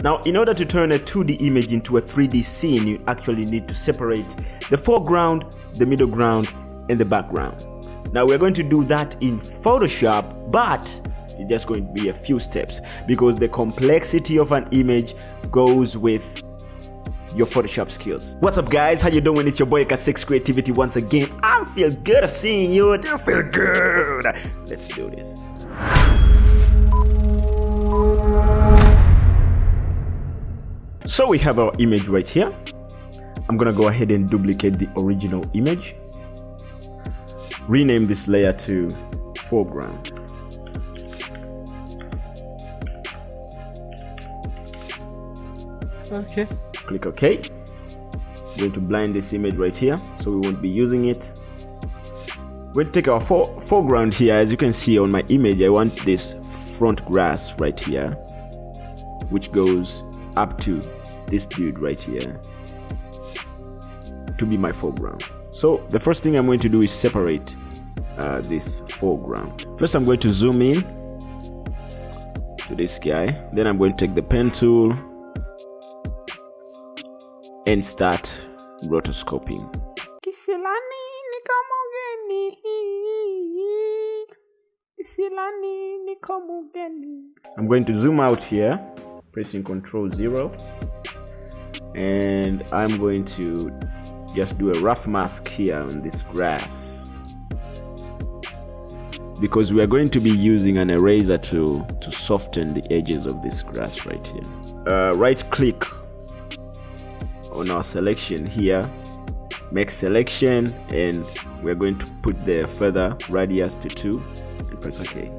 Now, in order to turn a 2D image into a 3D scene, you actually need to separate the foreground, the middle ground, and the background. Now, we're going to do that in Photoshop, but it's just going to be a few steps because the complexity of an image goes with your Photoshop skills. What's up guys? How you doing? It's your boy K6 Creativity once again. I feel good seeing you. I feel good. Let's do this. So we have our image right here. I'm gonna go ahead and duplicate the original image. Rename this layer to foreground. Okay. Click OK. I'm going to blind this image right here, so we won't be using it. We'll take our fore foreground here. As you can see on my image, I want this front grass right here, which goes up to this dude right here to be my foreground. So the first thing I'm going to do is separate uh, this foreground. First I'm going to zoom in to this guy. Then I'm going to take the pen tool and start rotoscoping. I'm going to zoom out here, pressing Control 0 and I'm going to just do a rough mask here on this grass. Because we are going to be using an eraser to to soften the edges of this grass right here. Uh, right click on our selection here. Make selection and we're going to put the feather radius to 2 and press ok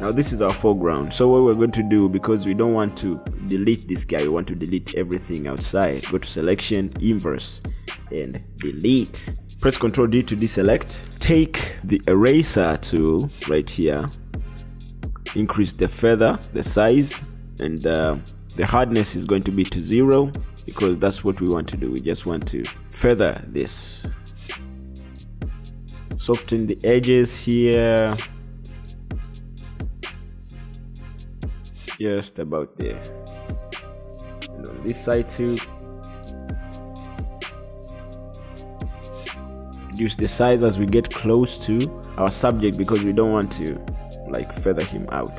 now this is our foreground. So what we're going to do because we don't want to delete this guy. We want to delete everything outside. Go to selection inverse and delete. Press ctrl d to deselect. Take the eraser tool right here. Increase the feather the size and uh, the hardness is going to be to zero because that's what we want to do. We just want to feather this. Soften the edges here. Just about there this side too. Reduce the size as we get close to our subject because we don't want to like feather him out.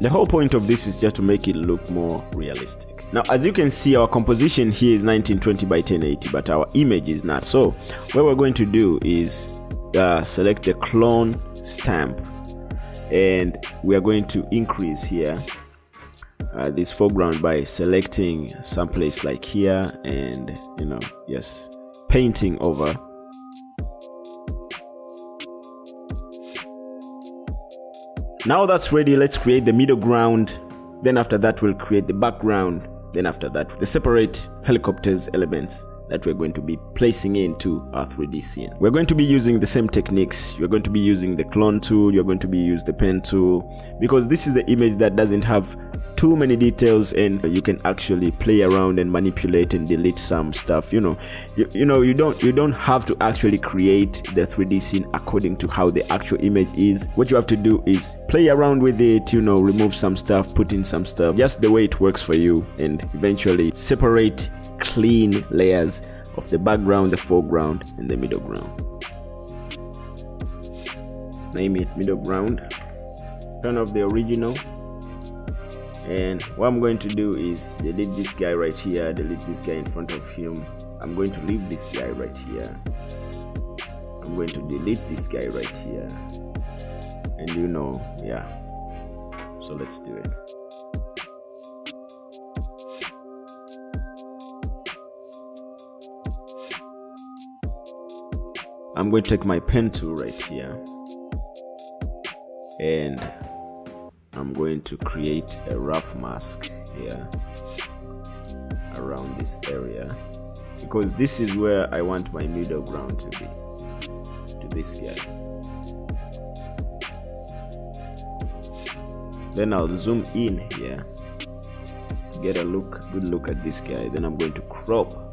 The whole point of this is just to make it look more realistic. Now as you can see our composition here is 1920 by 1080 but our image is not. So what we're going to do is uh, select the clone stamp and we are going to increase here uh, this foreground by selecting some place like here and you know yes painting over. Now that's ready let's create the middle ground. Then after that we'll create the background. Then after that the separate helicopters elements that we're going to be placing into our 3D scene. We're going to be using the same techniques. You're going to be using the clone tool, you're going to be using the pen tool. Because this is the image that doesn't have too many details and you can actually play around and manipulate and delete some stuff you know. You, you know you don't you don't have to actually create the 3d scene according to how the actual image is. What you have to do is play around with it you know remove some stuff put in some stuff just the way it works for you and eventually separate clean layers of the background the foreground and the middle ground. Name it middle ground. Turn off the original and what I'm going to do is delete this guy right here delete this guy in front of him. I'm going to leave this guy right here. I'm going to delete this guy right here. And you know yeah. So let's do it. I'm going to take my pen tool right here. And I'm going to create a rough mask here around this area because this is where I want my middle ground to be to this guy. Then I'll zoom in here get a look good look at this guy. Then I'm going to crop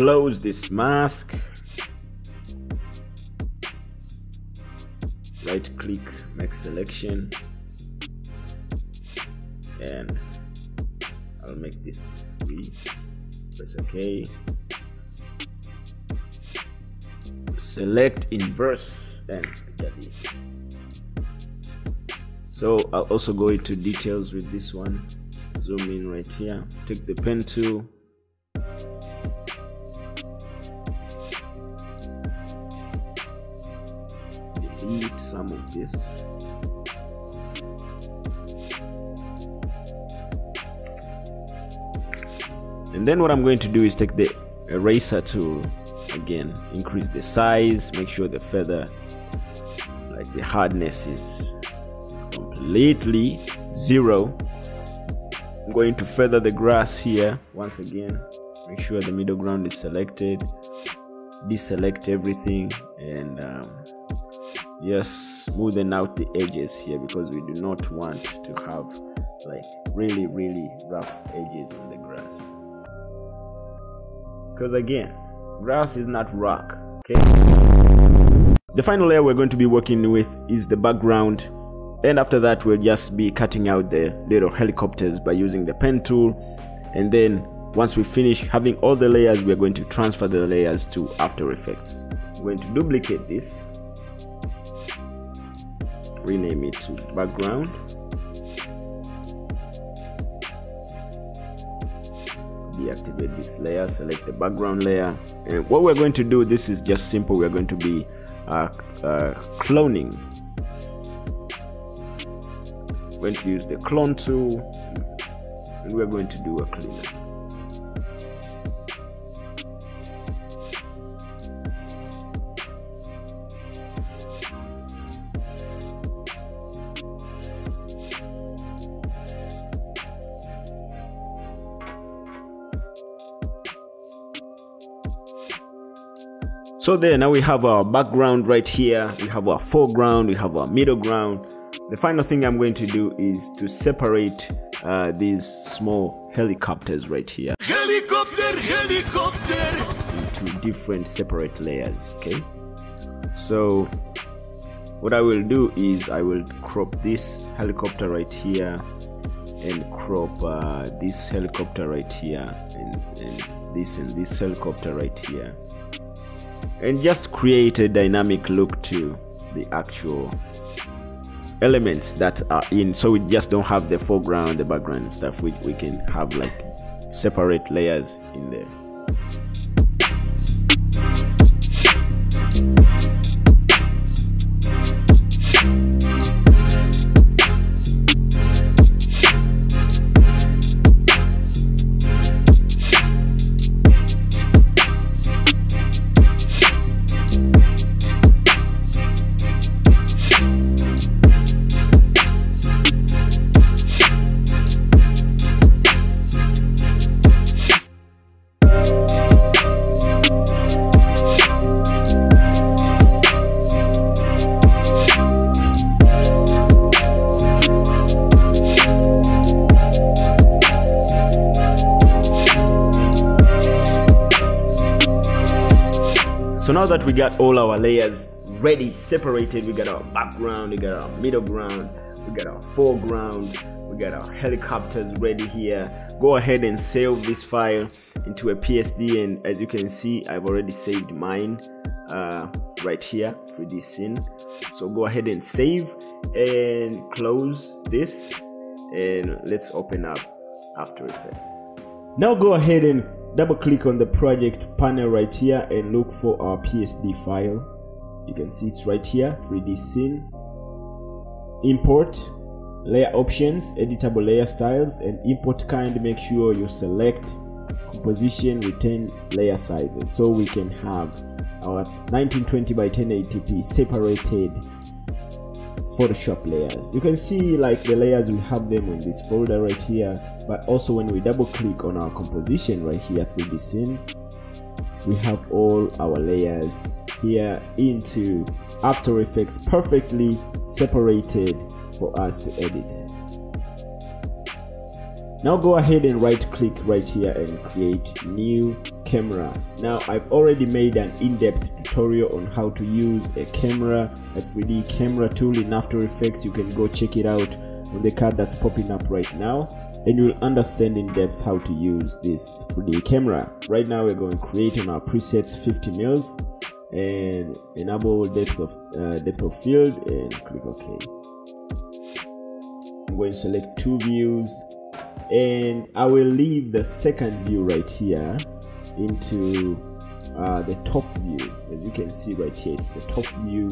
close this mask. Right click make selection. And I'll make this three. Press ok. Select inverse and that is so I'll also go into details with this one. Zoom in right here. Take the pen tool. Delete some of this. And then what I'm going to do is take the eraser tool again increase the size make sure the feather like the hardness is completely zero. I'm going to feather the grass here once again make sure the middle ground is selected deselect everything and um, just smoothen out the edges here because we do not want to have like really really rough edges on the grass. Because again grass is not rock okay? The final layer we're going to be working with is the background. And after that we'll just be cutting out the little helicopters by using the pen tool. And then once we finish having all the layers we're going to transfer the layers to after effects. We're going to duplicate this rename it to background. Deactivate this layer select the background layer. And what we're going to do this is just simple. We're going to be uh, uh, cloning. We're going to use the clone tool and we're going to do a cleanup so there now we have our background right here. We have our foreground we have our middle ground. The final thing i'm going to do is to separate uh, these small helicopters right here Helicopter, helicopter. into different separate layers okay? So what i will do is i will crop this helicopter right here and crop uh, this helicopter right here and, and this and this helicopter right here and just create a dynamic look to the actual elements that are in so we just don't have the foreground the background stuff. We, we can have like separate layers in there that we got all our layers ready separated we got our background we got our middle ground we got our foreground we got our helicopters ready here. Go ahead and save this file into a psd and as you can see i've already saved mine uh, right here for this scene. So go ahead and save and close this and let's open up after effects. Now go ahead and double click on the project panel right here and look for our PSD file. You can see it's right here, 3D scene. Import, layer options, editable layer styles, and import kind. Make sure you select composition, retain layer sizes so we can have our 1920 by 1080p separated Photoshop layers. You can see like the layers we have them in this folder right here but also when we double click on our composition right here 3d scene we have all our layers here into after effects perfectly separated for us to edit. Now go ahead and right click right here and create new camera. Now i've already made an in-depth tutorial on how to use a camera a 3d camera tool in after effects. You can go check it out on the card that's popping up right now and you'll understand in depth how to use this 3d camera. Right now we're going to create on our presets 50 mils and enable depth of uh, depth of field and click ok. I'm going to select two views and i will leave the second view right here into uh, the top view. As you can see right here it's the top view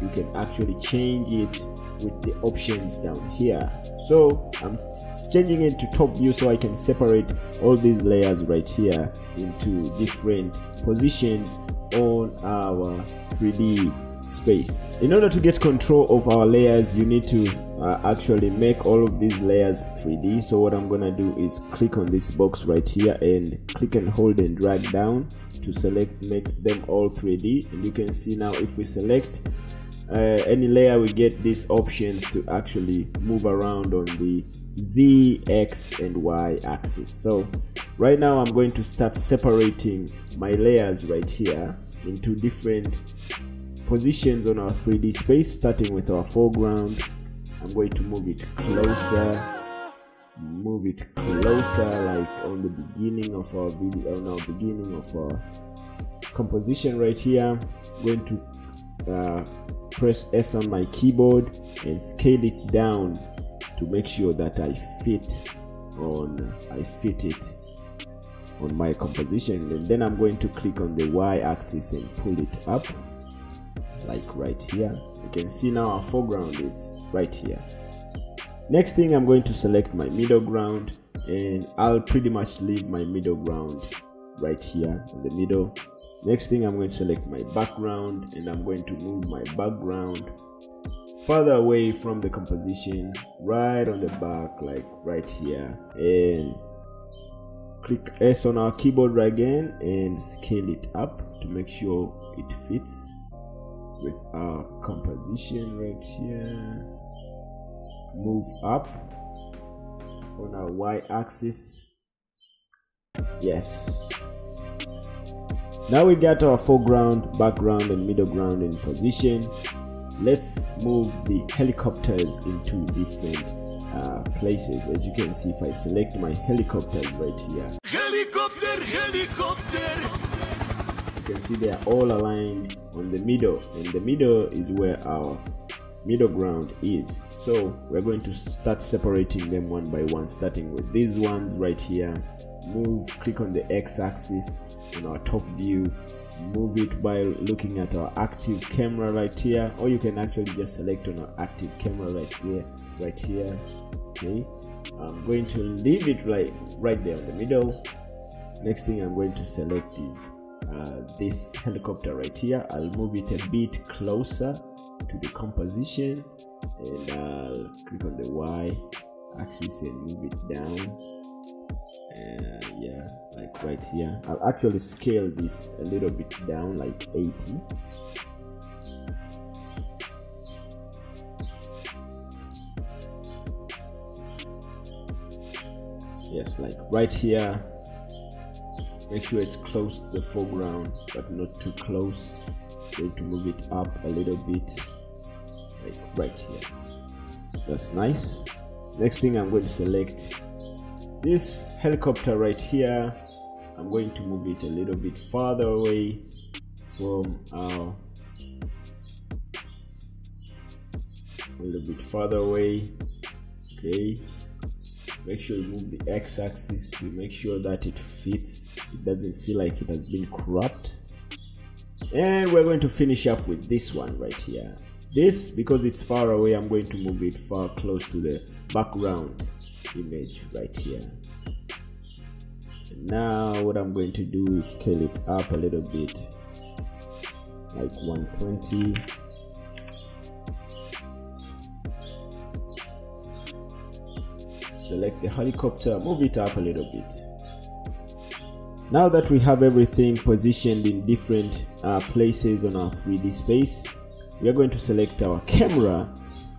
you can actually change it with the options down here. So i'm changing it to top view so i can separate all these layers right here into different positions on our 3d space. In order to get control of our layers you need to uh, actually make all of these layers 3d so what i'm gonna do is click on this box right here and click and hold and drag down to select make them all 3d and you can see now if we select uh, any layer we get these options to actually move around on the z x and y axis. So right now i'm going to start separating my layers right here into different positions on our 3d space starting with our foreground. I'm going to move it closer move it closer like on the beginning of our video on our beginning of our composition right here. I'm going to uh, press s on my keyboard and scale it down to make sure that i fit on i fit it on my composition. And then i'm going to click on the y axis and pull it up like right here. You can see now our foreground is right here. Next thing i'm going to select my middle ground and i'll pretty much leave my middle ground right here in the middle next thing i'm going to select my background and i'm going to move my background further away from the composition right on the back like right here. And click s on our keyboard again and scale it up to make sure it fits with our composition right here. Move up on our y-axis yes now we got our foreground background and middle ground in position. Let's move the helicopters into different uh, places. As you can see if i select my helicopters right here. Helicopter, helicopter. you can see they are all aligned on the middle and the middle is where our middle ground is. So we're going to start separating them one by one starting with these ones right here move click on the x-axis in our top view move it by looking at our active camera right here or you can actually just select on our active camera right here right here okay? I'm going to leave it right right there in the middle. Next thing i'm going to select is uh, this helicopter right here. I'll move it a bit closer to the composition and i'll click on the y axis and move it down uh, yeah like right here. I'll actually scale this a little bit down like 80 yes like right here. Make sure it's close to the foreground but not too close. Going to move it up a little bit like right here. That's nice. Next thing i'm going to select this helicopter right here i'm going to move it a little bit farther away from our a little bit farther away. Okay. Make sure you move the x-axis to make sure that it fits. It doesn't see like it has been cropped and we're going to finish up with this one right here. This because it's far away i'm going to move it far close to the background image right here. And now what i'm going to do is scale it up a little bit like 120 select the helicopter move it up a little bit. Now that we have everything positioned in different uh, places on our 3d space we are going to select our camera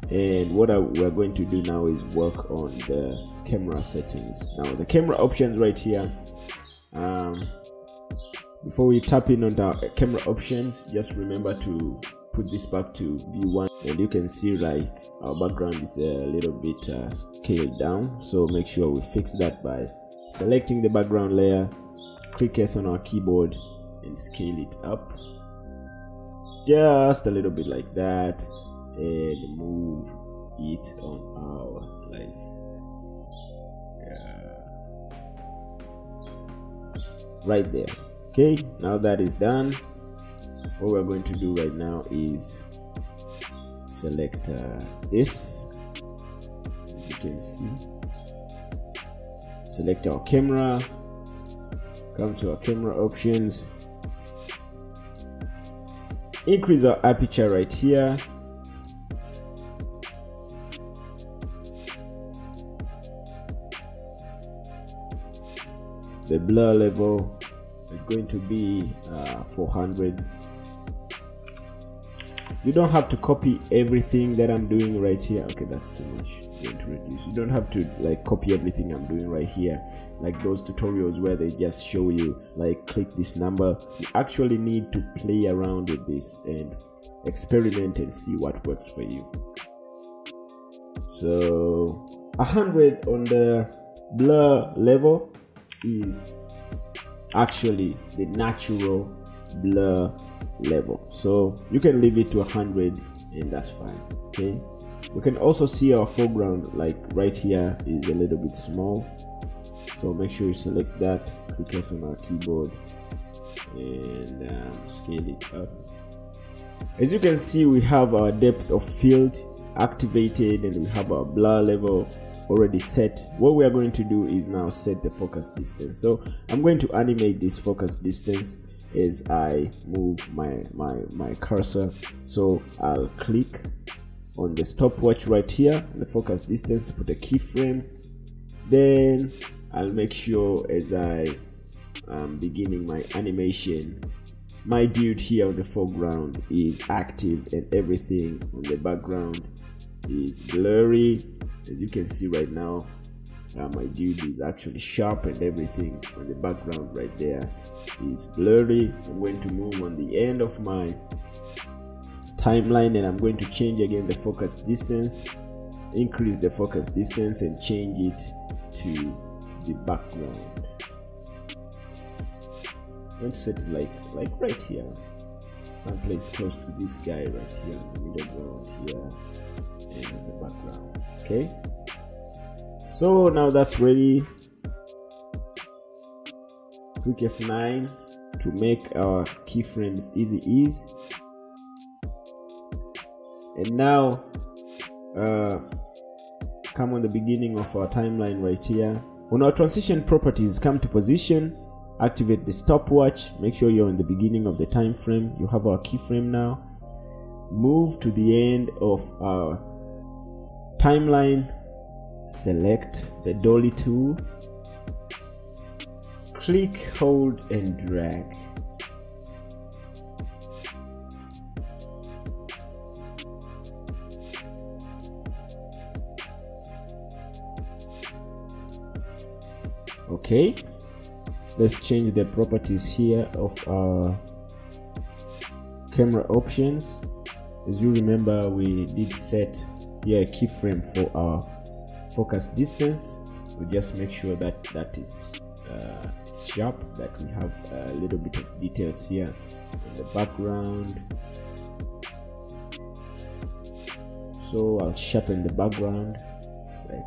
and what we're going to do now is work on the camera settings. Now the camera options right here um, before we tap in on the camera options just remember to put this back to v1 and you can see like our background is a little bit uh, scaled down. So make sure we fix that by selecting the background layer click s on our keyboard and scale it up. Just a little bit like that and move it on our life. Yeah. right there. Okay now that is done what we're going to do right now is select uh, this. As you can see. Select our camera. Come to our camera options. Increase our aperture right here the blur level is going to be uh, 400 you don't have to copy everything that i'm doing right here. Okay that's too much. Going to reduce. You don't have to like copy everything i'm doing right here. Like those tutorials where they just show you like click this number. You actually need to play around with this and experiment and see what works for you. So 100 on the blur level is actually the natural blur level. So you can leave it to 100 and that's fine okay? We can also see our foreground like right here is a little bit small. So make sure you select that click S on our keyboard and um, scale it up. As you can see we have our depth of field activated and we have our blur level already set what we are going to do is now set the focus distance. So i'm going to animate this focus distance as i move my my my cursor. So i'll click on the stopwatch right here the focus distance to put a keyframe. Then i'll make sure as i am beginning my animation my dude here on the foreground is active and everything on the background is blurry. As you can see right now uh, my dude is actually sharp and everything on the background right there is blurry. I'm going to move on the end of my timeline and i'm going to change again the focus distance increase the focus distance and change it to the background To set it like like right here. Someplace close to this guy right here in the middle ground here and in the background okay? So now that's ready. Click F9 to make our keyframes easy ease and now uh, come on the beginning of our timeline right here. On our transition properties come to position activate the stopwatch. Make sure you're in the beginning of the time frame. You have our keyframe now. Move to the end of our timeline. Select the dolly tool. Click hold and drag. Okay let's change the properties here of our camera options. As you remember we did set here a keyframe for our focus distance. We just make sure that that is uh, sharp that we have a little bit of details here in the background. So I'll sharpen the background. Like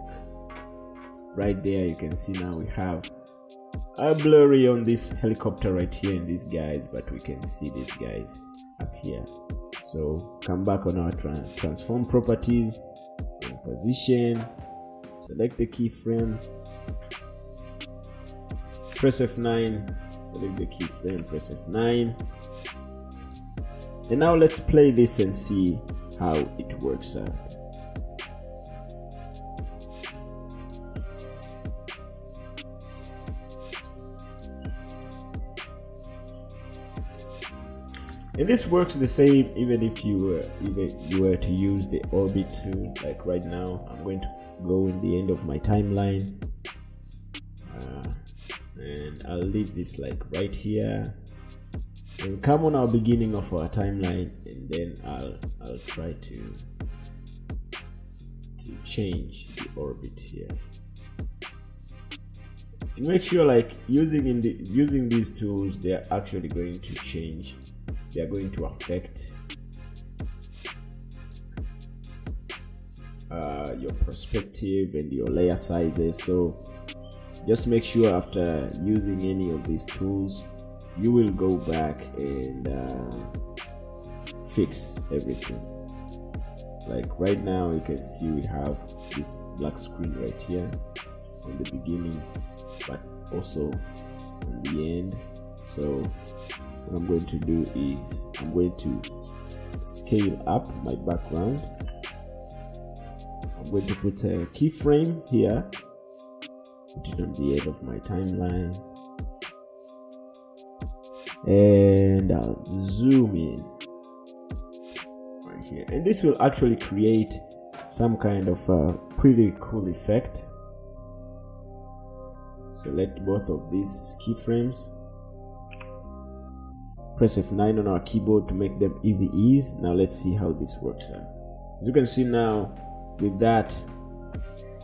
right there you can see now we have a blurry on this helicopter right here in these guys but we can see these guys up here. So come back on our tra transform properties position select the keyframe press F9 select the keyframe press F9 and now let's play this and see how it works out and this works the same even if you were even you were to use the orbit tool like right now i'm going to go in the end of my timeline uh, and i'll leave this like right here Then come on our beginning of our timeline and then I'll I'll try to to change the orbit here. And make sure like using in the using these tools they're actually going to change they are going to affect uh, your perspective and your layer sizes. So just make sure after using any of these tools you will go back and uh, fix everything. Like right now you can see we have this black screen right here on the beginning but also on the end. So what I'm going to do is I'm going to scale up my background. I'm going to put a keyframe here put it on the end of my timeline. And I'll zoom in right here. And this will actually create some kind of a pretty cool effect. Select both of these keyframes press F9 on our keyboard to make them easy ease. Now let's see how this works out. As you can see now with that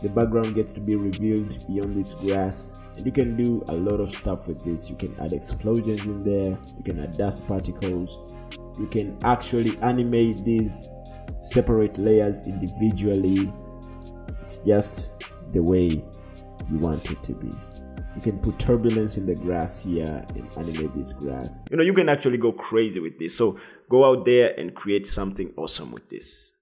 the background gets to be revealed beyond this grass and you can do a lot of stuff with this. You can add explosions in there you can add dust particles you can actually animate these separate layers individually. It's just the way you want it to be you can put turbulence in the grass here and animate this grass. You know you can actually go crazy with this. So go out there and create something awesome with this